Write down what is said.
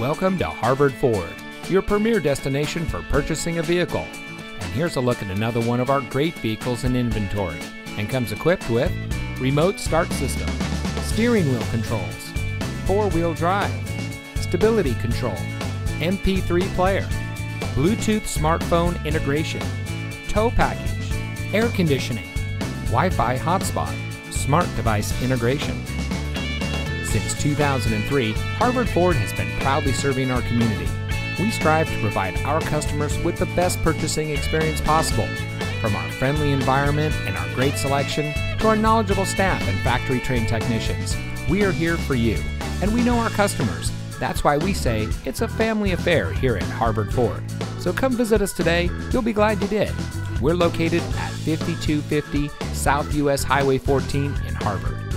Welcome to Harvard Ford, your premier destination for purchasing a vehicle. And here's a look at another one of our great vehicles in inventory and comes equipped with remote start system, steering wheel controls, four-wheel drive, stability control, MP3 player, Bluetooth smartphone integration, tow package, air conditioning, Wi-Fi hotspot, smart device integration. Since 2003, Harvard Ford has been proudly serving our community. We strive to provide our customers with the best purchasing experience possible. From our friendly environment and our great selection to our knowledgeable staff and factory trained technicians, we are here for you. And we know our customers. That's why we say it's a family affair here at Harvard Ford. So come visit us today. You'll be glad you did. We're located at 5250 South US Highway 14 in Harvard.